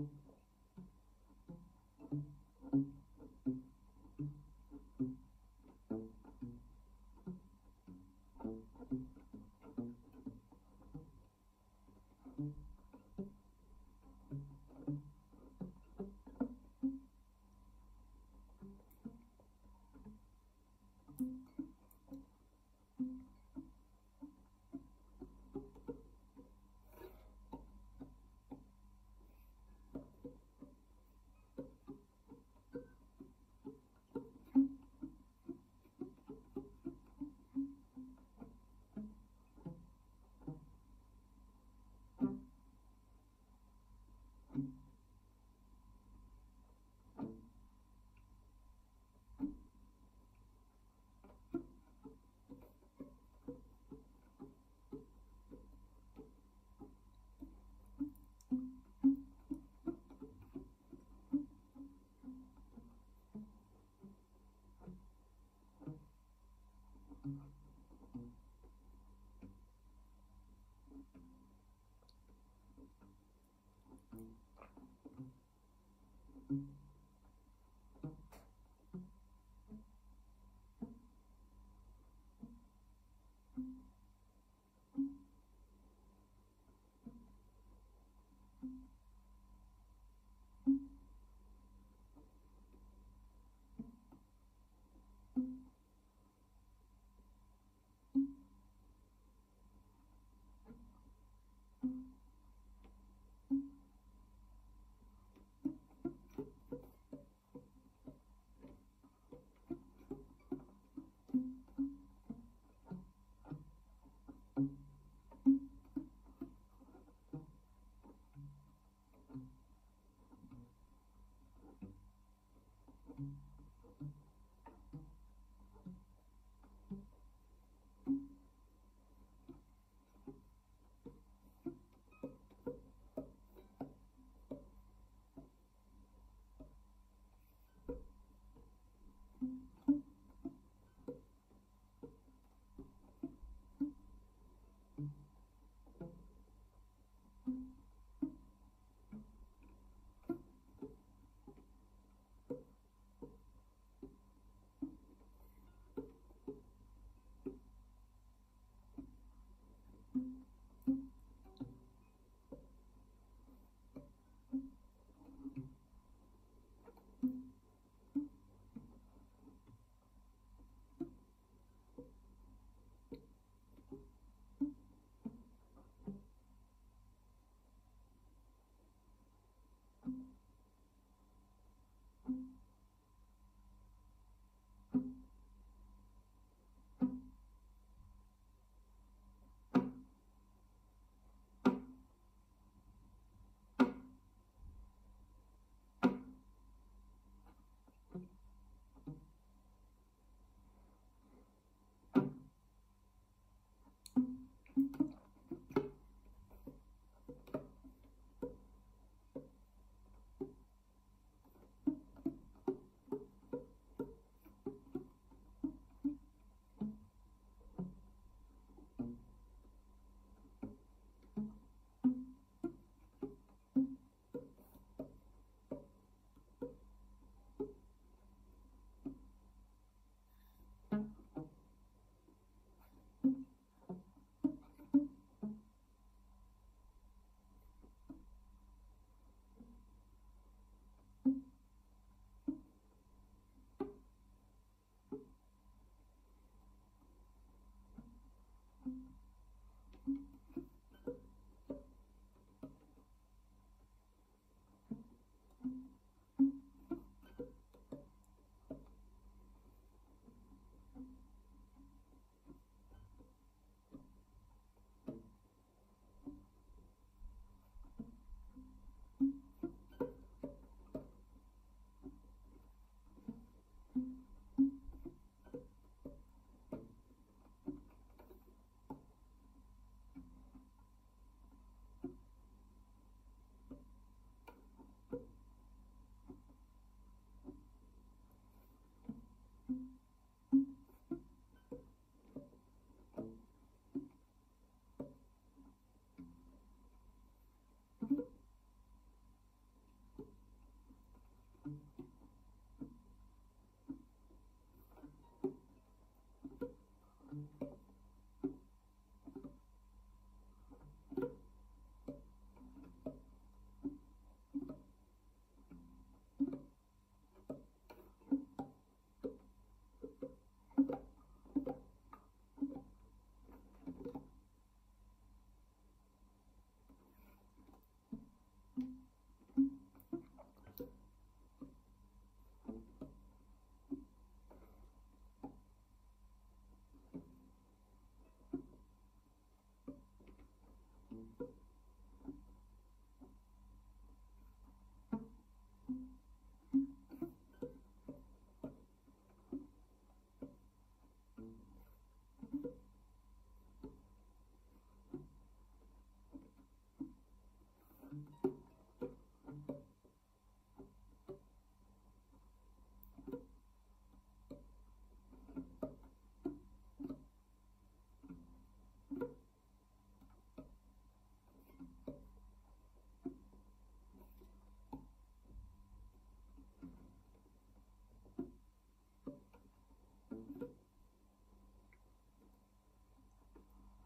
Awesome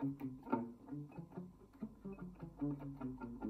Thank you.